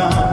time.